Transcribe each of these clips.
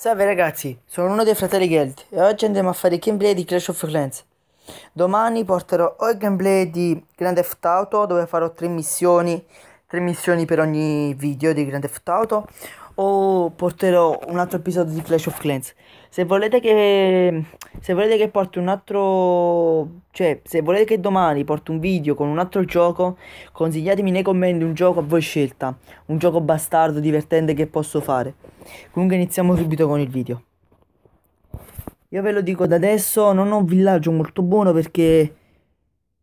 Salve ragazzi, sono uno dei fratelli Geld e oggi andremo a fare il gameplay di Clash of Clans. Domani porterò o il gameplay di Grand Theft Auto dove farò tre missioni, tre missioni per ogni video di Grand Theft Auto o porterò un altro episodio di Clash of Clans. Se volete che se volete che porti un altro cioè se volete che domani porti un video con un altro gioco, consigliatemi nei commenti un gioco a voi scelta, un gioco bastardo divertente che posso fare. Comunque iniziamo subito con il video. Io ve lo dico da adesso, non ho un villaggio molto buono perché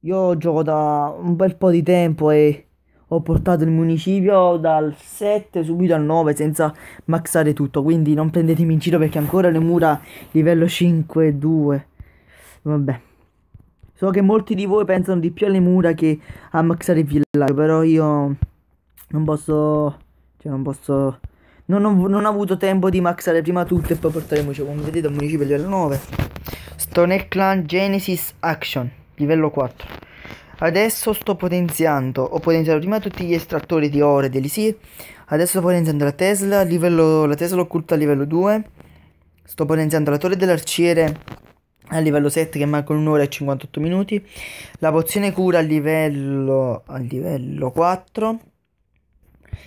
io gioco da un bel po' di tempo e ho portato il municipio dal 7 subito al 9 senza maxare tutto, quindi non prendetemi in giro perché ancora le mura livello 5 2. Vabbè. So che molti di voi pensano di più alle mura che a maxare il villaggio, però io non posso cioè non posso non ho, non ho avuto tempo di maxare prima tutto e poi portare il municipio, come vedete un municipio livello 9. Stone Clan Genesis Action, livello 4. Adesso sto potenziando, ho potenziato prima tutti gli estrattori di ore dell'Isir, adesso sto potenziando la Tesla, livello, la Tesla occulta a livello 2, sto potenziando la torre dell'arciere a livello 7 che mancano un'ora e 58 minuti, la pozione cura a livello, a livello 4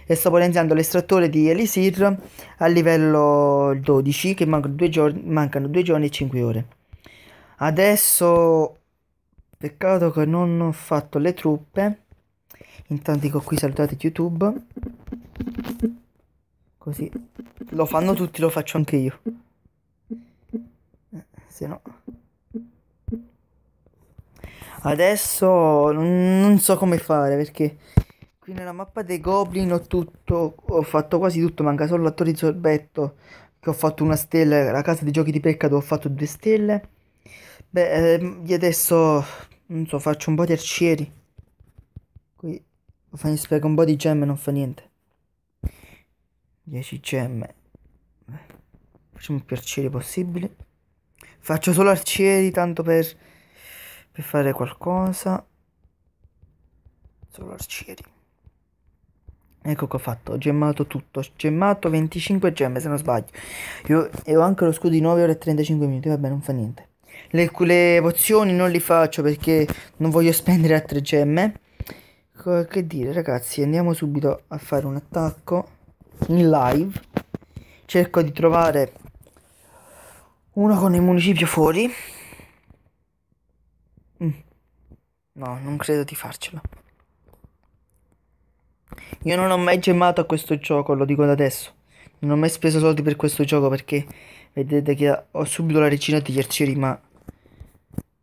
e sto potenziando l'estrattore di Elisir a livello 12 che mancano due giorni, mancano 2 giorni e 5 ore. Adesso Peccato che non ho fatto le truppe. Intanto dico qui salutate YouTube. Così lo fanno tutti, lo faccio anche io. Eh, se no. Adesso non so come fare perché qui nella mappa dei goblin ho tutto, ho fatto quasi tutto, manca solo l'attore di sorbetto che ho fatto una stella, la casa dei giochi di peccato ho fatto due stelle. Beh, ehm, adesso non so, faccio un po' di arcieri. Qui spiega un po' di gemme, non fa niente. 10 gemme. Facciamo più arcieri possibili. Faccio solo arcieri tanto per, per fare qualcosa. Solo arcieri. Ecco che ho fatto, ho gemmato tutto, ho gemmato 25 gemme se non sbaglio. Io e ho anche lo scudo di 9 ore e 35 minuti, vabbè non fa niente. Le, le pozioni non li faccio perché non voglio spendere altre gemme. Che dire ragazzi, andiamo subito a fare un attacco in live. Cerco di trovare uno con il municipio fuori. Mm. No, non credo di farcela. Io non ho mai gemmato a questo gioco, lo dico da adesso. Non ho mai speso soldi per questo gioco perché vedete che ho subito la regina degli arcieri, ma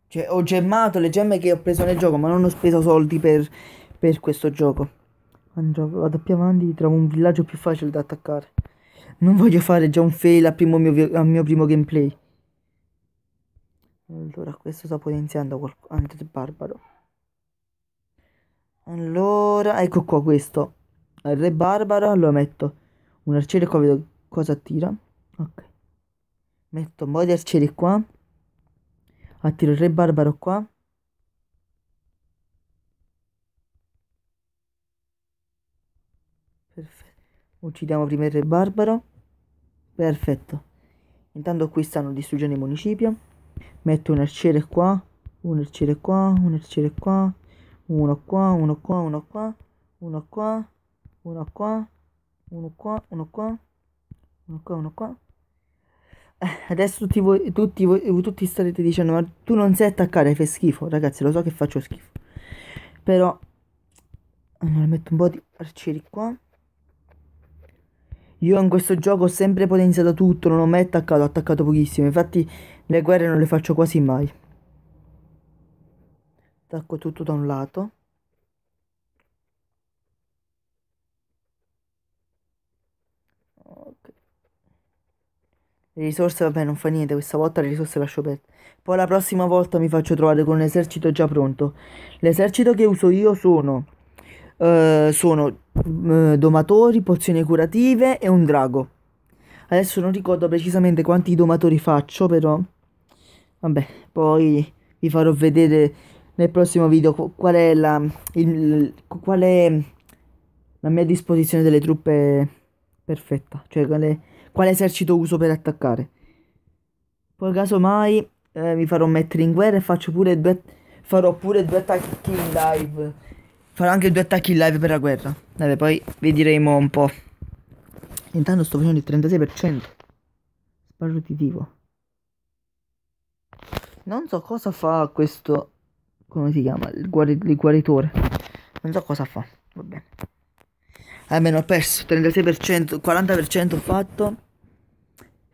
cioè, ho gemmato le gemme che ho preso nel gioco, ma non ho speso soldi per, per questo gioco. Andrò, vado più avanti, trovo un villaggio più facile da attaccare. Non voglio fare già un fail al, primo mio, al mio primo gameplay. Allora, questo sta potenziando qualcosa. Barbaro. Allora, ecco qua questo. Il re barbaro, lo metto. Un arciere qua, vedo cosa attira. Ok. Metto un po' di arcieri qua. Attiro il re barbaro qua. Perfetto. Uccidiamo prima il re barbaro. Perfetto. Intanto qui stanno distruggendo il municipio. Metto un arciere qua. Un arciere qua. Un arciere qua. Uno qua. Uno qua. Uno qua. Uno qua. Uno qua. Uno qua. Uno qua. Uno qua. Uno qua. Adesso tutti voi, tutti voi, tutti starete dicendo, ma tu non sai attaccare, fai schifo. Ragazzi, lo so che faccio schifo. Però, allora metto un po' di arcieri qua. Io in questo gioco ho sempre potenziato tutto, non ho mai attaccato, ho attaccato pochissimo. Infatti le guerre non le faccio quasi mai. Attacco tutto da un lato. Le risorse, vabbè, non fa niente, questa volta le risorse lascio perdere. Poi la prossima volta mi faccio trovare con un esercito già pronto. L'esercito che uso io sono... Uh, sono uh, domatori, pozioni curative e un drago. Adesso non ricordo precisamente quanti domatori faccio, però... Vabbè, poi vi farò vedere nel prossimo video qual è la... Il, qual è la mia disposizione delle truppe perfetta. Cioè, qual è quale esercito uso per attaccare. Poi casomai eh, mi farò mettere in guerra e faccio pure due, farò pure due attacchi in live. Farò anche due attacchi in live per la guerra. Vabbè, poi vedremo un po'. Intanto sto facendo il 36%. Sparutitivo. Non so cosa fa questo. Come si chiama? Il, guari, il guaritore. Non so cosa fa. Va bene. Almeno ho perso 36%, 40% ho fatto.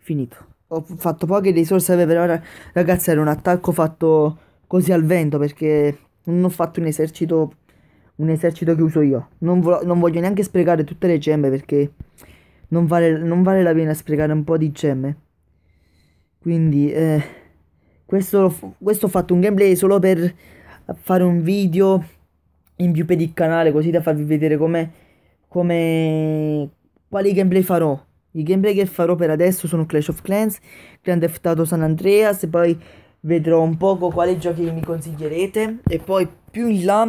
Finito. Ho fatto poche risorse per ora. Ragazzi, era un attacco fatto così al vento perché non ho fatto un esercito. Un esercito che uso io. Non, vo non voglio neanche sprecare tutte le gemme perché non vale, non vale la pena sprecare un po' di gemme. Quindi, eh, questo, questo ho fatto un gameplay solo per fare un video in più per il canale così da farvi vedere come come quali gameplay farò. I gameplay che farò per adesso sono Clash of Clans, Grand Theft Auto San Andreas e poi vedrò un poco quali giochi mi consiglierete e poi più in là,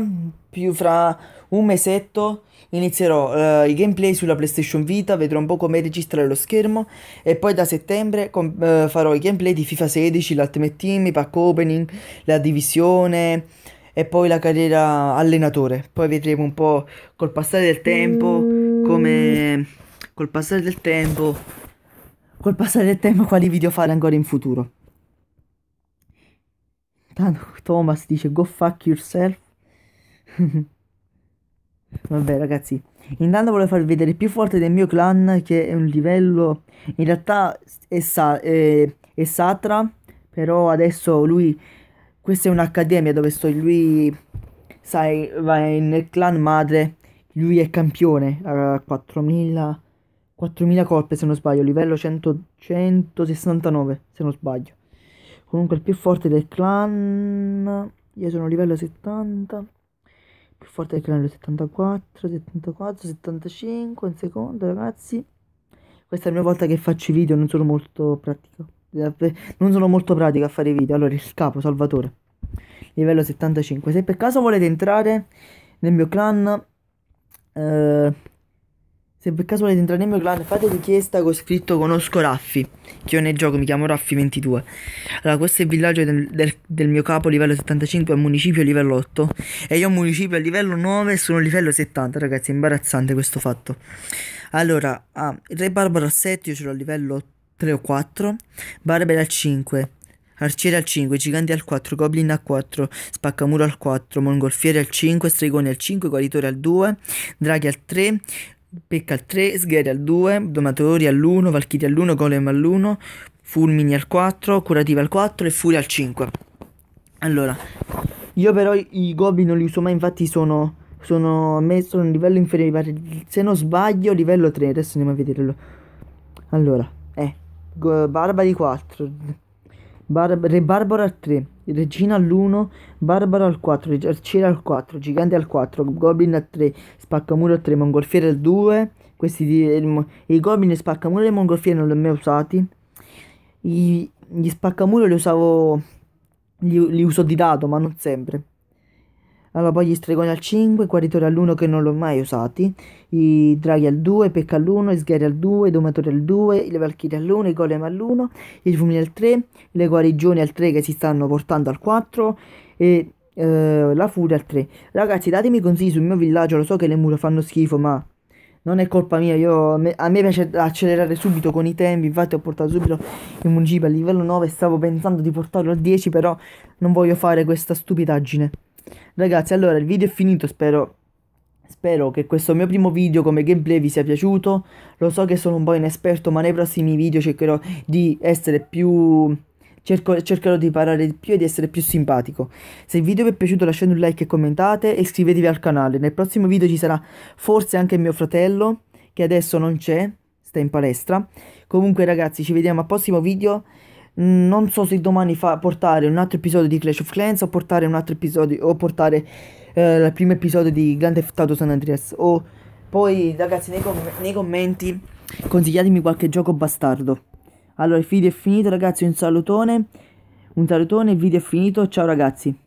più fra un mesetto inizierò uh, i gameplay sulla PlayStation Vita, vedrò un po' come registrare lo schermo e poi da settembre uh, farò i gameplay di FIFA 16, l'Ultimate Team, i pack opening, la divisione e poi la carriera allenatore. Poi vedremo un po' col passare del tempo come col passare del tempo col passare del tempo quali video fare ancora in futuro. Tanto Thomas dice go fuck yourself. Vabbè ragazzi, intanto volevo farvi vedere più forte del mio clan che è un livello in realtà è, Sa- è, è Satra, però adesso lui questa è un'accademia dove sto lui, sai, va nel clan madre, lui è campione, ha 4000, 4000 colpe se non sbaglio, livello 100, 169 se non sbaglio. Comunque il più forte del clan, io sono livello 70, il più forte del clan è 74, 74, 75, un secondo ragazzi. Questa è la prima volta che faccio i video, non sono molto pratico non sono molto pratico a fare video. Allora, il capo, Salvatore, livello 75. Se per caso volete entrare nel mio clan, eh, se per caso volete entrare nel mio clan, fate richiesta con scritto conosco Raffi. Che io nel gioco mi chiamo Raffi22. Allora, questo è il villaggio del, del, del mio capo, livello 75, al municipio livello 8. E io municipio a livello 9 e sono livello 70, ragazzi. È imbarazzante questo fatto. Allora, ah, il re barbaro a 7, io ce l'ho a livello 8. 3 o 4, Barbara al 5, Arciere al 5, Giganti al 4, Goblin al 4, Spaccamuro al 4, Mongolfiere al 5, Stregone al 5, Guaritore al 2, Draghi al 3, Pecca al 3, Sgheri al 2, Domatori all'1, Valkyrie all'1, Golem all'1, Fulmini al 4, Curativa al 4 e Furia al 5. Allora, io però i Goblin non li uso mai, infatti sono, sono messo a un livello inferiore, se non sbaglio livello 3, adesso andiamo a vederlo. Allora, eh, Barbari 4, Bar Re Barbaro al 3, Regina all'1, Barbaro al 4, Arciere al 4, Gigante al 4, Goblin al 3, Spaccamuro al 3, Mongolfiere al 2, questi di, il, i Goblin e Spaccamuro e Mongolfiere non li ho mai usati, I, gli Spaccamuro li usavo, li, li uso di dato ma non sempre. Allora poi gli stregoni al 5, i guaritori all'1 che non l'ho mai usati, i draghi al 2, pecca all'1, i sgheri al 2, i domatori al 2, le valchirie all'1, i golem all'1, i fumini al 3, le guarigioni al 3 che si stanno portando al 4 e eh, la furia al 3. Ragazzi datemi consigli sul mio villaggio, lo so che le mura fanno schifo ma non è colpa mia, io, a, me, piace accelerare subito con i tempi, infatti ho portato subito il municipio a livello 9, stavo pensando di portarlo al 10 però non voglio fare questa stupidaggine. Ragazzi, allora il video è finito, spero, spero che questo mio primo video come gameplay vi sia piaciuto. Lo so che sono un po' inesperto, ma nei prossimi video cercherò di essere più... Cerco, cercherò di imparare di più e di essere più simpatico. Se il video vi è piaciuto lasciate un like e commentate e iscrivetevi al canale. Nel prossimo video ci sarà forse anche mio fratello, che adesso non c'è, sta in palestra. Comunque ragazzi, ci vediamo al prossimo video. Non so se domani fa portare un altro episodio di Clash of Clans o portare un altro episodio o portare eh, il primo episodio di Grand Theft Auto San Andreas o poi ragazzi nei, com nei commenti consigliatemi qualche gioco bastardo. Allora il video è finito ragazzi, un salutone, un salutone, il video è finito, ciao ragazzi.